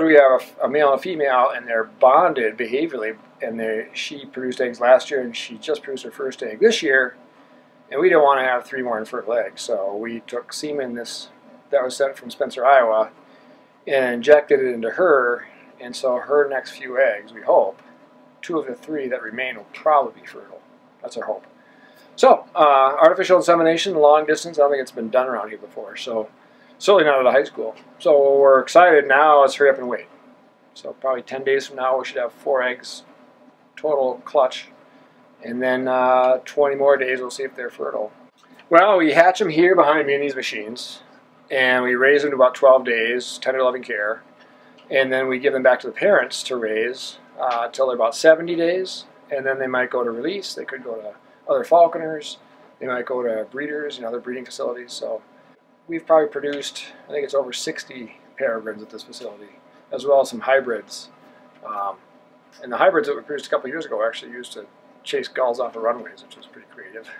We have a, a male and a female, and they're bonded behaviorally. And they, she produced eggs last year, and she just produced her first egg this year. And we didn't want to have three more infertile eggs, so we took semen this that was sent from Spencer, Iowa, and injected it into her. And so her next few eggs, we hope, two of the three that remain will probably be fertile. That's our hope. So, uh, artificial insemination, long distance, I don't think it's been done around here before. So, certainly not at a high school. So, we're excited now. Let's hurry up and wait. So, probably 10 days from now, we should have four eggs total clutch. And then uh, 20 more days, we'll see if they're fertile. Well, we hatch them here behind me in these machines. And we raise them to about 12 days, tender loving care. And then we give them back to the parents to raise uh, until they're about 70 days. And then they might go to release. They could go to other falconers. They might go to breeders and other breeding facilities. So we've probably produced, I think it's over 60 peregrines at this facility, as well as some hybrids. Um, and the hybrids that we produced a couple years ago were actually used to chase gulls off the runways, which was pretty creative.